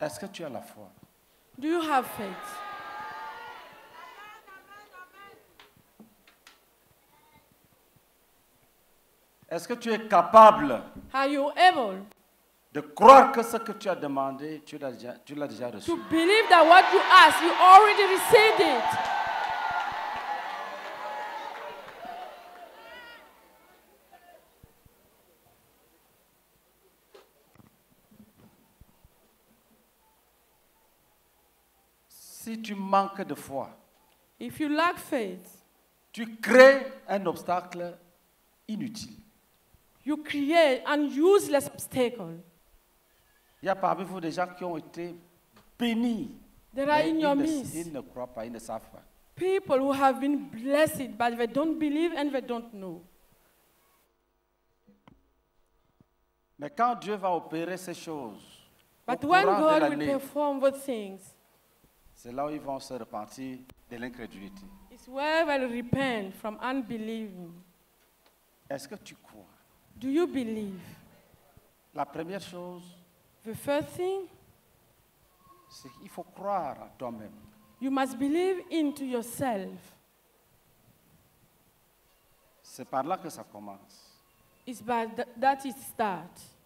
Est-ce que tu as la foi? Do you have faith? Est-ce que tu es capable Are you able de croire que ce que tu as demandé, tu l'as déjà, tu l'as déjà reçu? to believe that what you ask, you already received it? Si tu manques de foi, If you lack faith, tu crées un obstacle inutile. you create an useless obstacle. Il y a parmi vous des gens qui ont été bénis. There are mais in ils, your ne, midst ils ne croient pas, ils ne savent pas. people who have been blessed, but they don't believe and they don't know. Mais quand Dieu va opérer ces choses, au But when courant de God will l'année, perform the things, c'est là où ils vont se repentir de l'incrédulité. it's where they'll repent from unbelieving. Est-ce que tu crois? Do you believe? La première chose, The first thing, c'est qu'il faut croire à toi-même. you must believe into yourself. C'est par là que ça commence. It's by th- that it starts.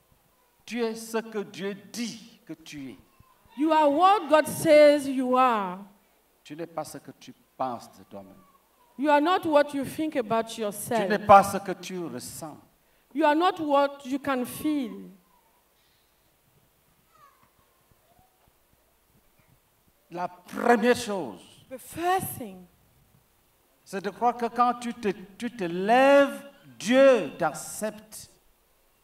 Tu es ce que Dieu dit que tu es. You are what God says you are. Tu n'es pas ce que tu penses de toi-même. You are not what you think about Tu n'es yourself. pas ce que tu ressens. You are not what you can feel. La première chose, The first thing c'est de croire que quand tu te, tu te lèves, Dieu t'accepte.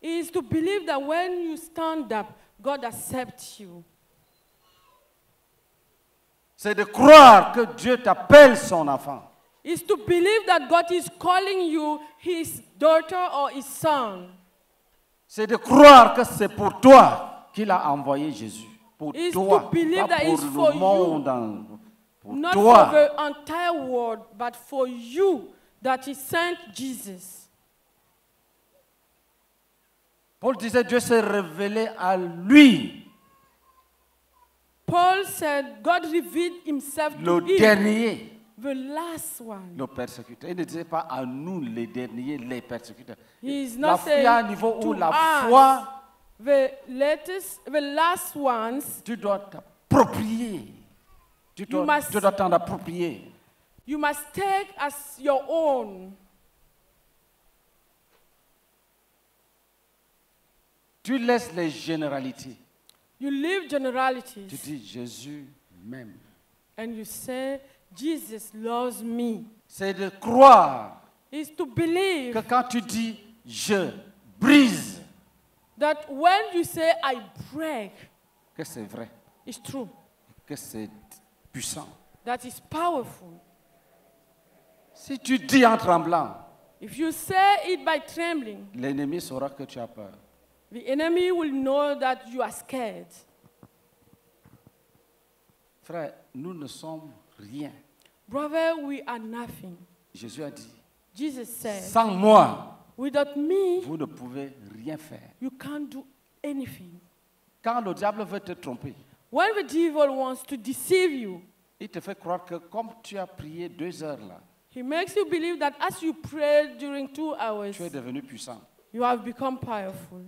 is to believe that when you stand up, God accepts you. C'est de croire que Dieu t'appelle son enfant. Is to believe that God is calling you his daughter or his son. C'est de croire que c'est pour toi qu'il a envoyé Jésus. Pour Is to toi, believe pas that pour le for you. monde. en- Pour Not toi. for the entire world, but for you that he sent Jesus. Paul disait Dieu s'est révélé à lui, Paul said God revealed himself le to him, dernier, the last one. le persécuteur. Il ne disait pas à nous, les derniers, les persécuteurs. He is La not foi, a un niveau où la foi, the latest, the last ones, tu dois t'approprier. Tu dois, must- tu dois t'en approprier. you must take as your own. Tu laisses les généralités. You leave Tu generalities dis Jésus m'aime. and you say, Jesus loves me. C'est de croire Is to believe que quand tu dis je brise, that when you say, I break, que c'est vrai, it's true, que c'est puissant. that is powerful. Si tu dis en tremblant, If you say it by trembling, l'ennemi saura que tu as peur. The enemy will know that you are scared. Frère, nous ne sommes rien. Brother, we are nothing. Jésus a dit, Jesus said, sans moi, Without me, vous ne pouvez rien faire. you can't do anything. Quand le diable veut te tromper, When the devil wants to deceive you, il te fait croire que comme tu as prié deux heures là, he makes you believe that as you prayed during two hours, tu es devenu puissant. you have become powerful.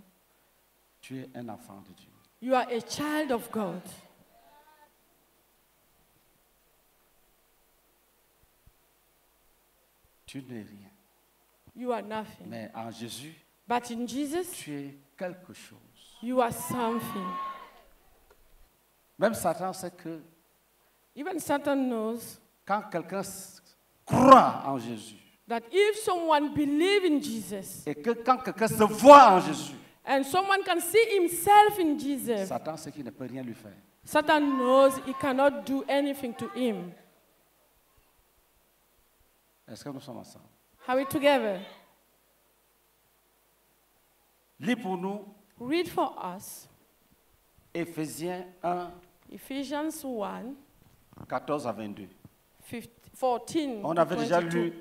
Tu es un enfant de Dieu. You are a child of God. Tu n'es rien. You are nothing. Mais en Jésus, But in Jesus, tu es quelque chose. you are something. Même Satan sait que Even Satan knows quand quelqu'un croit en Jésus that if someone believes in Jesus et que quand quelqu'un se voit en Jésus, and someone can see himself in Jesus, Satan sait qu'il ne peut rien lui faire. Satan knows he cannot do anything to him. Est-ce que nous sommes ensemble Are we together? Lis pour nous Read for us Éphésiens 1, Ephesians 1 14 à 22. 15 14. On avait déjà lu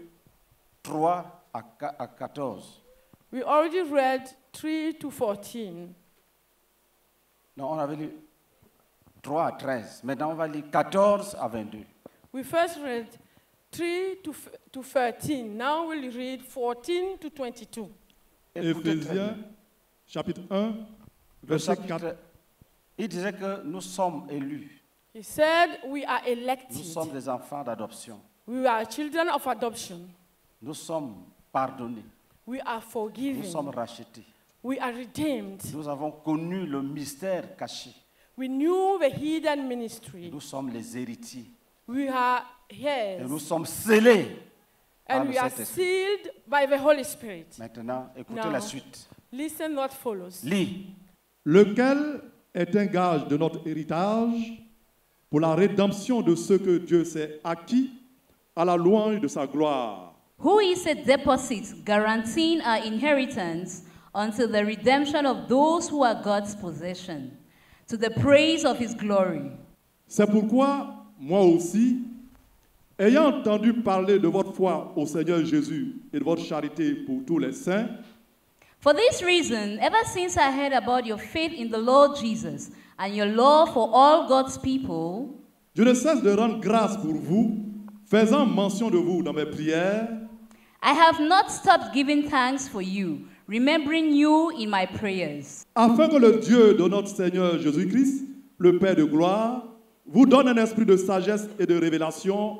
3 à 14. We already read 3 to 14. Non, on avait lu 3 à 13. Maintenant, on va lire 14 à 22. We first read 3 to, f- to 13. Now we'll read 14 to 22. Écoutez très bien. Éphésiens, chapitre 1, Le verset chapitre- 4. il disait que nous sommes élus. He said, We are Nous elected. sommes des enfants d'adoption. We are children of adoption. Nous sommes pardonnés. We are Nous forgiven. sommes rachetés. We are redeemed. Nous avons connu le mystère caché. We knew the hidden ministry. Nous sommes les héritiers. We are Et heirs. nous sommes scellés. par And le we are Saint-Esprit. sealed by the Holy Spirit. Maintenant, écoutez Now. la suite. Listen what follows. Lis. lequel est un gage de notre héritage pour la rédemption de ce que Dieu s'est acquis à la louange de sa gloire? who is a deposit guaranteeing our inheritance until the redemption of those who are God's possession, to the praise of his glory. C'est pourquoi, moi aussi, ayant entendu parler de votre foi au Seigneur Jésus et de votre charité pour tous les saints, For this reason, ever since I heard about your faith in the Lord Jesus and your love for all God's people, je ne cesse de rendre grâce pour vous, faisant mention de vous dans mes prières, I have not stopped giving thanks for you, remembering you in my prayers. afin que le Dieu de notre Seigneur Jésus-Christ, le Père de gloire, vous donne un esprit de sagesse et de révélation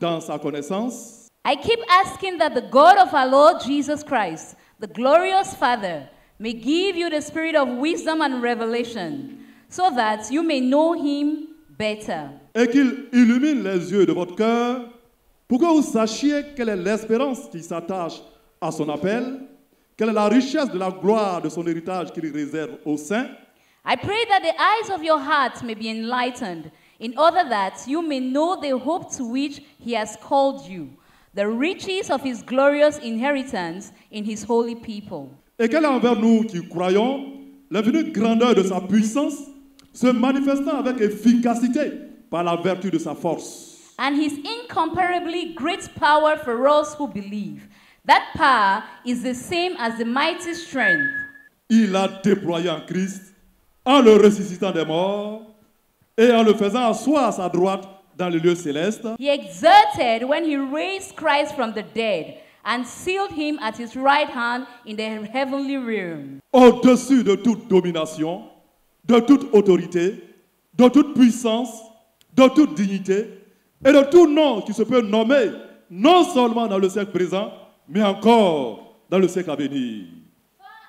dans sa connaissance, I keep asking that the God of our Lord Jesus Christ, the glorious Father, may give you the spirit of wisdom and revelation, so that you may know him better. et qu'il illumine les yeux de votre cœur pour que vous sachiez quelle est l'espérance qui s'attache à son appel, quelle est la richesse de la gloire de son héritage qu'il réserve aux saints, I pray that the eyes of your heart may be enlightened, in order that you may know the hope to which he has called you, the riches of his glorious inheritance in his holy people. et quelle est envers nous qui croyons l'infinie grandeur de sa puissance, se manifestant avec efficacité par la vertu de sa force? and his incomparably great power for us who believe. That power is the same as the mighty strength. Il a déployé en Christ en le ressuscitant des morts et en le faisant asseoir à sa droite dans les lieux célestes, he exerted when he raised Christ from the dead and sealed him at his right hand in the heavenly realm, au-dessus de toute domination, de toute autorité, de toute puissance, de toute dignité et de tout nom qui se peut nommer, non seulement dans le siècle présent, mais encore dans le siècle à venir.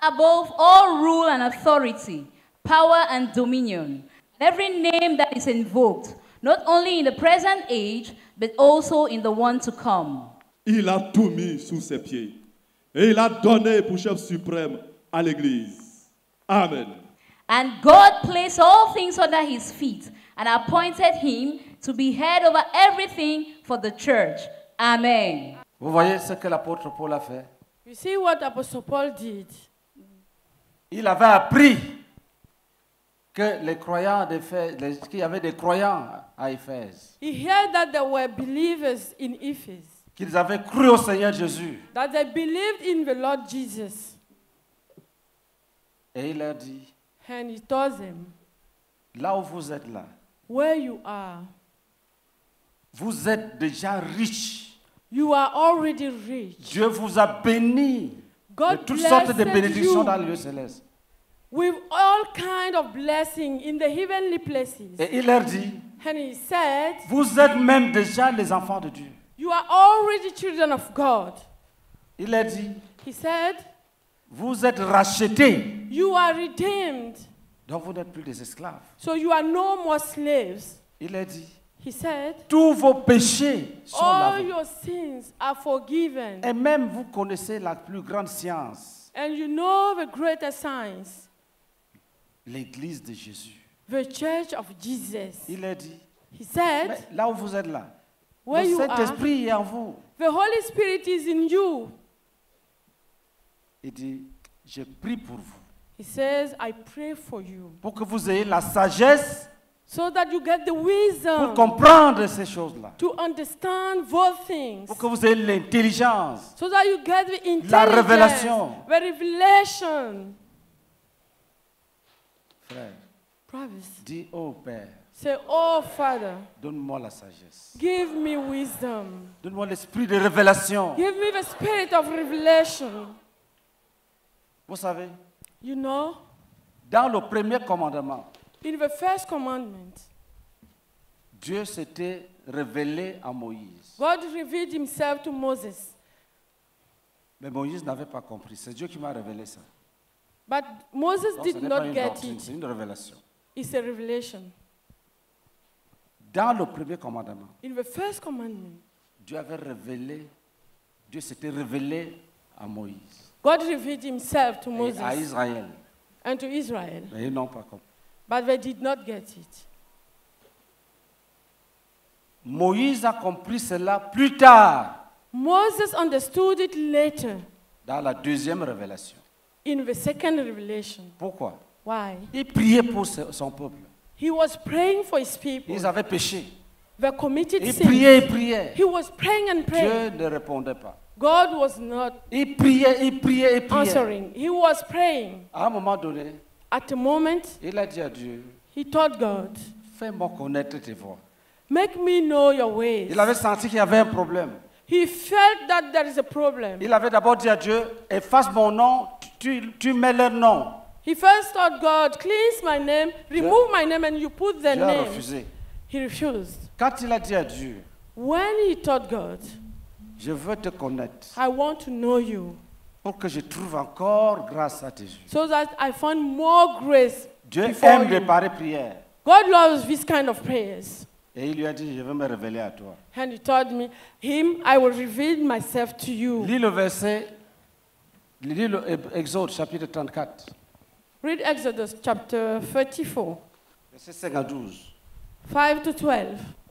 above all rule and authority, power and dominion, and every name that is invoked, not only in the present age, but also in the one to come. Il a tout mis sous ses pieds et il a donné pour chef suprême à l'Église. Amen. And God placed all things under his feet and appointed him to be head over everything for the church. Amen. Vous voyez ce que l'apôtre Paul a fait? You see what Apostle Paul did? Il avait appris que les croyants d'Éphèse, qu'il y avait des croyants à Éphèse, He heard that there were believers in Ephesus, qu'ils avaient cru au Seigneur Jésus. that they believed in the Lord Jesus. Et il leur dit, And he told them, là où vous êtes là, Where you are, vous êtes déjà riches. You are already rich. Dieu vous a béni de God toutes sortes de bénédictions you dans le lieu céleste. with all kind of blessing in the heavenly places. Et il leur dit, And he said, vous êtes même déjà les enfants de Dieu. You are already children of God. Il leur dit, He said, vous êtes rachetés. You are redeemed. Donc vous n'êtes plus des esclaves. So you are no more slaves. Il leur dit, He said, tous vos péchés sont All lavés. your sins are forgiven. Et même vous connaissez la plus grande science, And you know the greater science, l'Église de Jésus. the church of Jesus. Il leur dit, He said, mais là où vous êtes là, Where le you are, Saint-Esprit est en vous. the Holy Spirit is in you. Il dit, je prie pour vous, He says, I pray for you pour que vous ayez la sagesse so that you get the pour wisdom comprendre ces choses-là, to understand those things, pour que vous ayez l'intelligence. so that you get the intelligence, La révélation. the revelation. Frère, Proverbs. Dis, oh Père, Say, Oh Father, donne-moi la sagesse. give me wisdom. Donne-moi l'esprit de révélation. Give me the spirit of revelation. Vous savez, You know, dans le premier commandement, in the first commandment, Dieu s'était révélé à Moïse. God revealed himself to Moses. Mais Moïse n'avait pas compris. C'est Dieu qui m'a révélé ça. But Moses Donc, ce did n'est pas not une get doctrine, it. c'est une révélation. It's a revelation. Dans le premier commandement, In the first commandment, Dieu avait révélé, Dieu s'était révélé à Moïse God revealed himself to et Moses à Israël. and to Israel, Mais ils n'ont pas compris. But they did not get it. Moïse a compris cela plus tard, Moses understood it later dans la deuxième révélation. in the second revelation. Pourquoi? Why? Il priait pour son peuple. He was praying for his people. Ils avaient péché. They committed Il priait, il priait. He was praying and praying. Dieu ne répondait pas. God was not Il priait, il priait, il priait. answering. He was praying. À un moment donné, At a moment, il a dit à Dieu, he told God, fais-moi connaître tes voies. Make me know your ways. Il avait senti qu'il y avait un problème. He felt that there is a problem. Il avait d'abord dit à Dieu, efface mon nom, tu, tu mets leur nom. He first thought, God, cleanse my name, remove my name, and you put the Dieu a name. refusé. He refused. Quand il a dit à Dieu, When he told God, je veux te connaître I want to know you, pour que je trouve encore grâce à tes yeux. so that I find more grace Dieu before aime les you. pareilles prières. God loves this kind of prayers. Et il lui a dit, je vais me révéler à toi. And he told me, Him, I will reveal myself to you. Lis le verset, lis le Exode chapitre 34, Read Exodus chapter 34, verset 5 à 12. 5 to 12.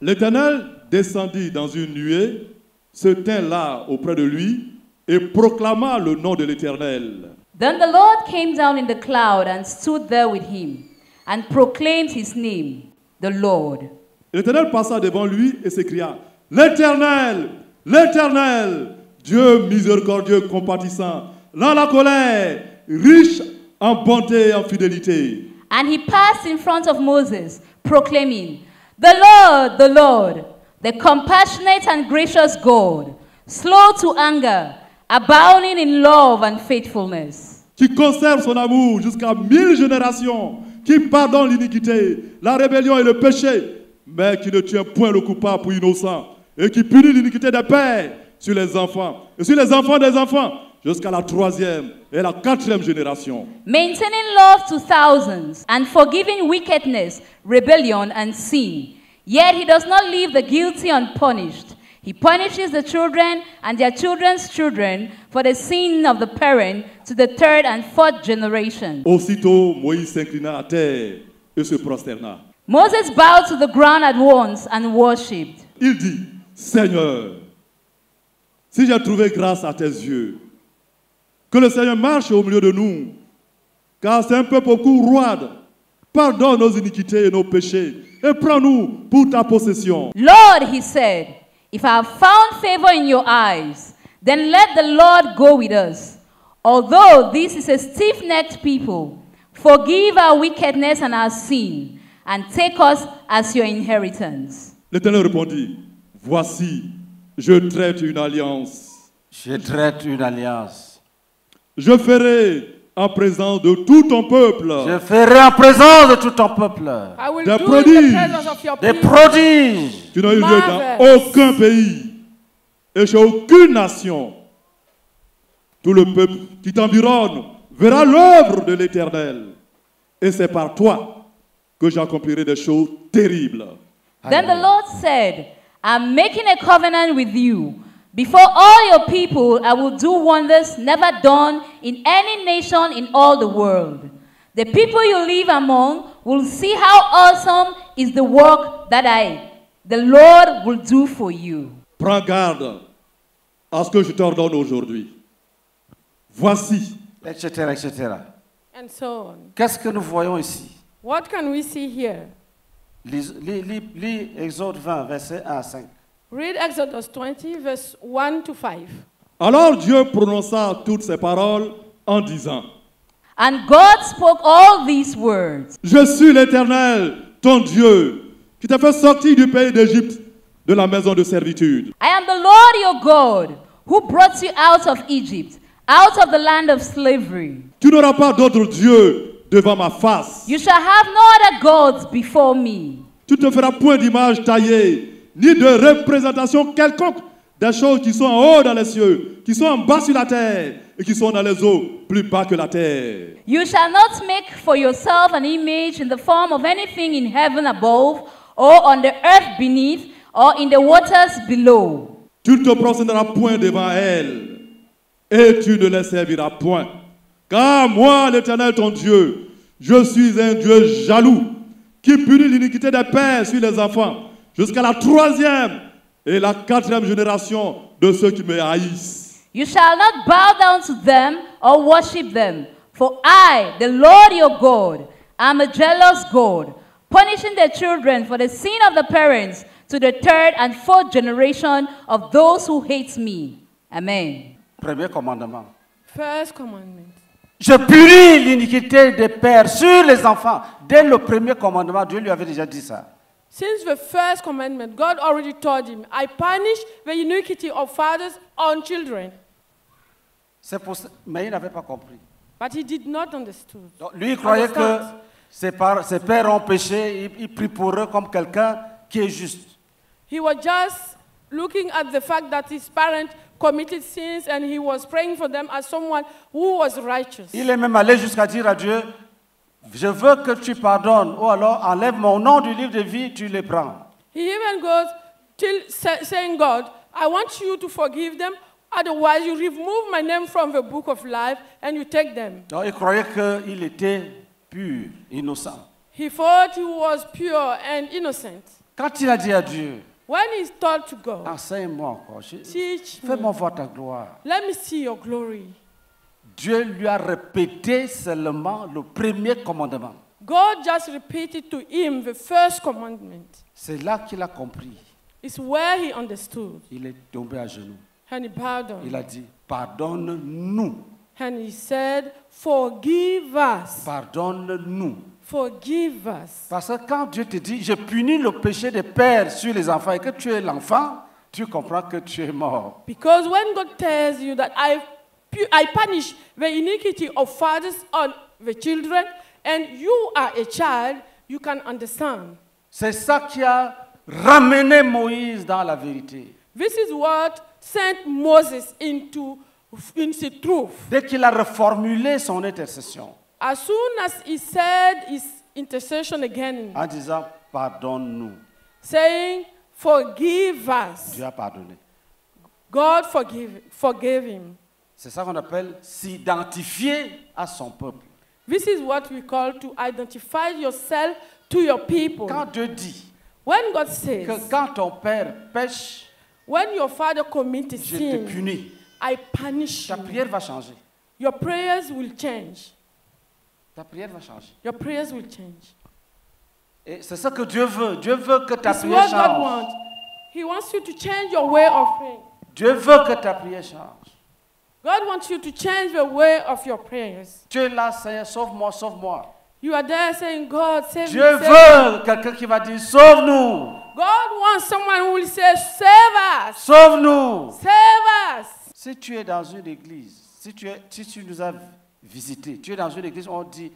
L'Éternel descendit dans une nuée, se tint là auprès de lui et proclama le nom de l'Éternel. Then the Lord came down in the cloud and stood there with him, and proclaimed his name, the Lord. L'Éternel passa devant lui et s'écria, L'Éternel, l'Éternel, Dieu miséricordieux, compatissant, dans la colère, riche en bonté et en fidélité. And he passed in front of Moses, proclaiming, The Lord, the Lord, the compassionate and gracious God, slow to anger, abounding in love and faithfulness, qui conserve son amour jusqu'à mille générations, qui pardonne l'iniquité, la rébellion et le péché, mais qui ne tient point le coupable pour innocent, et qui punit l'iniquité des pères sur les enfants, et sur les enfants des enfants, jusqu'à la troisième et la quatrième génération. maintaining love to thousands, and forgiving wickedness, rebellion, and sin. Yet he does not leave the guilty unpunished. He punishes the children and their children's children for the sin of the parent to the third and fourth generation. Aussitôt, Moïse s'inclina à terre et se prosterna. Moses bowed to the ground at once and worshipped. Il dit, Seigneur, si j'ai trouvé grâce à tes yeux, que le Seigneur marche au milieu de nous, car c'est un peuple beaucoup roide. Pardonne nos iniquités et nos péchés, et prends-nous pour ta possession. Lord, he said, if I have found favor in your eyes, then let the Lord go with us. Although this is a stiff necked people, forgive our wickedness and our sin, and take us as your inheritance. L'Éternel répondit, Voici, je traite une alliance. Je traite une alliance. Je ferai en présence de tout ton peuple Je ferai en présence de tout ton peuple I will Des prodiges. des prodiges. qui n'ont eu lieu dans aucun pays et chez aucune nation. Tout le peuple qui t'environne verra l'œuvre de l'Éternel. Et c'est par toi que j'accomplirai des choses terribles. Then the Lord said, I'm making a covenant with you. Before all your people, I will do wonders never done in any nation in all the world. The people you live among will see how awesome is the work that I, the Lord, will do for you. Prends garde à ce que je t'ordonne aujourd'hui. Voici, Etc. etc. And so on. Qu'est-ce que nous voyons ici What can we see here? Lis, lis- lis- lis Exode 20, verset 1 à 5. Read Exodus 20, verse 1 to 5. alors Dieu prononça toutes ces paroles en disant, And God spoke all these words. Je suis l'Éternel, ton Dieu, qui t'a fait sortir du pays d'Égypte, de la maison de servitude. I am the Lord your God, who brought you out of Egypt, out of the land of slavery. Tu n'auras pas d'autre Dieu devant ma face. You shall have no other gods before me. Tu ne te feras point d'image taillée, ni de représentation quelconque des choses qui sont en haut dans les cieux, qui sont en bas sur la terre et qui sont dans les eaux plus bas que la terre. You shall not make for yourself an image in the form of anything in heaven above, or on the earth beneath, or in the waters below. Tu ne te prosterneras point devant elles, et tu ne les serviras point. Car moi, l'Éternel ton Dieu, je suis un Dieu jaloux, qui punit l'iniquité des pères sur les enfants, jusqu'à la troisième et la quatrième génération de ceux qui me haïssent. You shall not bow down to them or worship them, for I, the Lord your God, am a jealous God, punishing the children for the sin of the parents to the third and fourth generation of those who hate me. Amen. Premier commandement. First commandment. Je punis l'iniquité des pères sur les enfants. Dès le premier commandement, Dieu lui avait déjà dit ça. Since the first commandment, God already told him, I punish the iniquity of fathers on children. C'est pour ça- Mais il n'avait pas compris. But he did not understand. Donc, lui, il croyait que Understand. ses, par- ses pères ont péché. Il, il prie pour eux comme quelqu'un qui est juste. He was just looking at the fact that his parents committed sins and he was praying for them as someone who was righteous. Il est même allé jusqu'à dire à Dieu, je veux que tu pardonnes, ou alors enlève mon nom du livre de vie, tu les prends. He even goes till sa- saying, God, I want you to forgive them, otherwise you remove my name from the book of life and you take them. Donc il croyait qu'il était pur, innocent. He thought he was pure and innocent. Quand il a dit à Dieu, When he told to God, enseigne-moi encore, fais-moi voir ta gloire. let me see your glory. Dieu lui a répété seulement le premier commandement. God just repeated to him the first commandment. C'est là qu'il a compris. It's where he understood. Il est tombé à genoux. And he bowed down. Il a dit, pardonne-nous, And he said, Forgive us. pardonne-nous. Forgive us. Parce que quand Dieu te dit, je punis le péché des pères sur les enfants et que tu es l'enfant, tu comprends que tu es mort. Because when God tells you that I, pu- I punish the iniquity of fathers on the children, and you are a child, you can understand. C'est ça qui a ramené Moïse dans la vérité. This is what sent Moses into, into truth. Dès qu'il a reformulé son intercession As soon as he said his intercession again, en disant, pardonne-nous, saying, Forgive us, Dieu a pardonné. God forgive, forgave him. C'est ça qu'on appelle s'identifier à son peuple. This is what we call to identify yourself to your people. Quand Dieu dit When God que says, quand ton père pêche, when your father commits a je te sin, punis, I punish ta you. prière va changer. Your prayers will change. Ta prière va changer. Your prayers will change. Et c'est ça que Dieu veut. Dieu veut que ta It's prière what God change. wants. He wants you to change your way of praying. Dieu veut que ta prière change. God wants you to change the way of your prayers. Tu es là, Seigneur, sauve-moi, sauve-moi. You are there saying, God, save Dieu me. Save veut quelqu'un qui va dire, sauve-nous, God wants someone who will say, Save us. sauve-nous. Save us. Si tu es dans une église, si tu, es, si tu nous as visités, tu es dans une église où on dit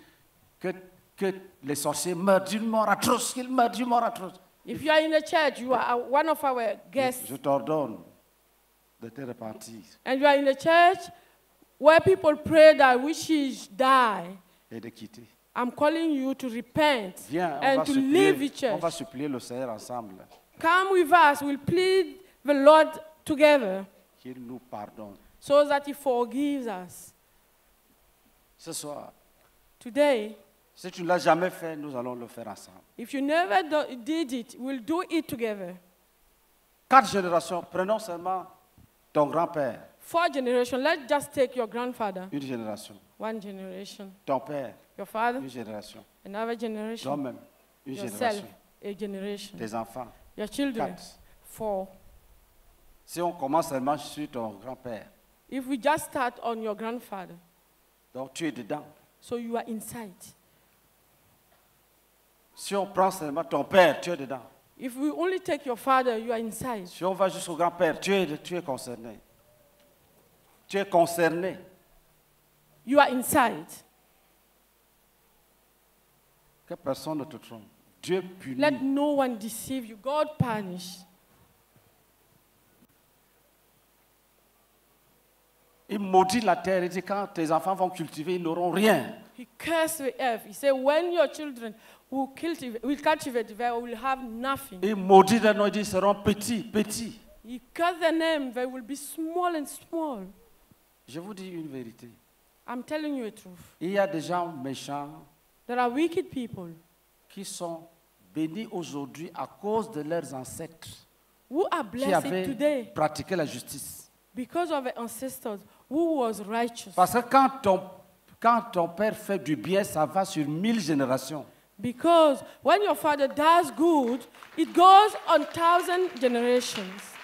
que, que les sorciers meurent d'une mort atroce, qu'ils meurent d'une mort atroce. If you are in a church, you are one of our guests, Je t'ordonne de te repentir and you are in a church where people pray that witches die, et de quitter. I'm calling you to repent Viens, and to leave the supplier, on church. va supplier le Seigneur ensemble Come with us. We'll plead the Lord together qu'il nous pardonne. so that He forgives us. Ce soir, Today, si tu ne l'as jamais fait, nous allons le faire ensemble. if you never do, did it, we'll do it together. Quatre générations, prenons seulement ton grand-père, Four generations. Let's just take your grandfather, une génération, one generation, ton père, your father, une génération, another generation, toi-même, une yourself, génération, a generation, tes enfants, your children, quatre. four. Si on commence seulement sur ton grand-père, If we just start on your grandfather, donc tu es dedans. So you are inside. Si on prend seulement ton père, tu es dedans. If we only take your father, you are inside. Si on va jusqu'au grand-père, tu es, tu es concerné. Tu es concerné. You are inside. Que personne ne te trompe. Dieu punit. Let no one deceive you. God punish. Il maudit la terre. Il dit quand tes enfants vont cultiver, ils n'auront rien. He cursed the earth. He said, when your children will cultivate, will cultivate they will have nothing. Il maudit les noms. Ils seront petits, petits. He cursed their name. They will be small and small. Je vous dis une vérité. I'm telling you the truth. Il y a des gens méchants There are wicked people qui sont bénis aujourd'hui à cause de leurs ancêtres who are qui blessed avaient today pratiqué la justice. because of the ancestors who was righteous. Parce que quand ton, quand ton père fait du bien, ça va sur mille générations. Because when your father does good, it goes on thousand generations.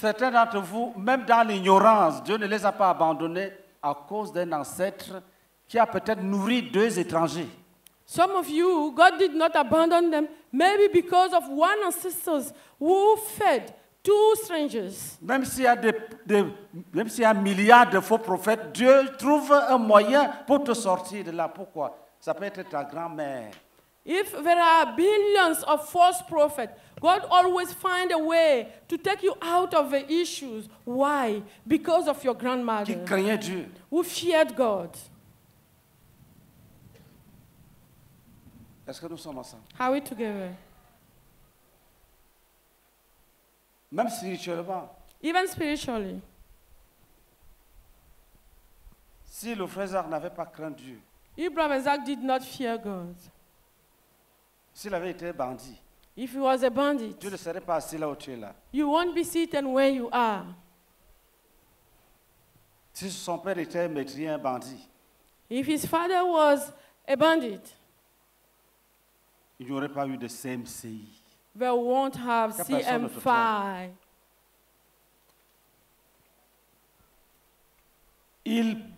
Certains d'entre vous, même dans l'ignorance, Dieu ne les a pas abandonnés à cause d'un ancêtre qui a peut-être nourri deux étrangers. Some of you, God did not abandon them, maybe because of one ancestors who fed two strangers. Même s'il y a des, des- même s'il y a un milliard de faux prophètes, Dieu trouve un moyen pour te sortir de là. Pourquoi? Ça peut être ta grand-mère. If there are billions of false prophets, God always find a way to take you out of the issues. Why? Because of your qui grandmother craignait Dieu. who feared God. Est-ce que nous sommes ensemble? Are we together? Même spirituellement, Even spiritually. si le frère n'avait pas craint Dieu, If Brother Zach did not fear God, s'il avait été bandit, if he was a bandit, Dieu ne serait pas assis là où tu es là. you won't be seated where you are. Si son père était un bandit, If his father was a bandit, il n'y aurait pas eu de CMCI. they won't have Que personne ne te CM5. Il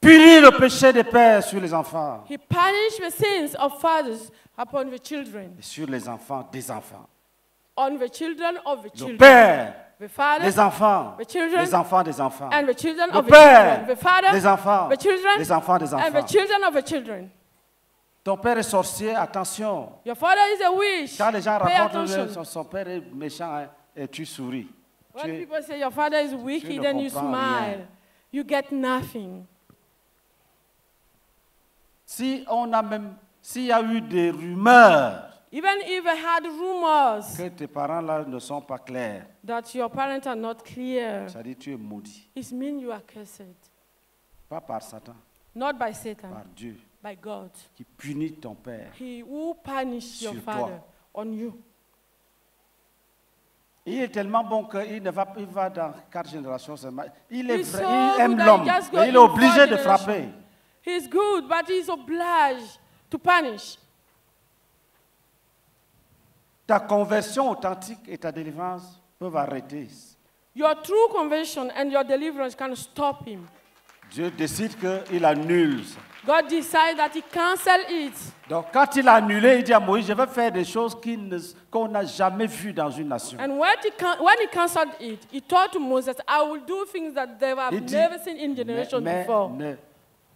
punit le péché des pères sur les enfants He punished the sins of fathers upon the children, et sur les enfants des enfants. on the children of the Le children. père, The father les enfants, the children, les enfants des enfants. and the children Le of the père, children. The father les enfants, the children, les enfants des and the enfants. children of the children. Ton père est sorcier, attention. Your father is a witch. Quand les gens Pay racontent son, son père est méchant hein, et tu souris. When Tu es- people say your father is wicked and you comprends rien. smile, you get nothing. Si on a même, s'il y a eu des rumeurs Even if I had rumors que tes parents là ne sont pas clairs, that your parents are not clear, ça dit tu es maudit. it means you are cursed. Pas par Satan, Not by Satan, par Dieu by God. qui punit ton père. He will punish your Sur toi. father on you. Il est tellement bon qu'il ne va, il va dans quatre générations seulement. Il, est il aime l'homme, mais il est obligé de frapper. He's good, but he's obliged to punish. Ta conversion authentique et ta délivrance peuvent arrêter. Your true conversion and your deliverance can stop him. Dieu décide qu'il annule ça. God decided that he cancelled it. Donc quand il a annulé, il dit à Moïse, je vais faire des choses qu'on n'a jamais vues dans une nation. And when he, when he cancelled it, he told to Moses, I will do things that they have dit, never seen in mais, generations mais before. ne-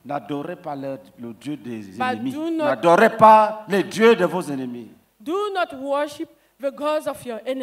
n'adorez pas le, le Dieu des But ennemis. N'adorez pas les dieux de vos ennemis. Do not worship the gods of your enemies.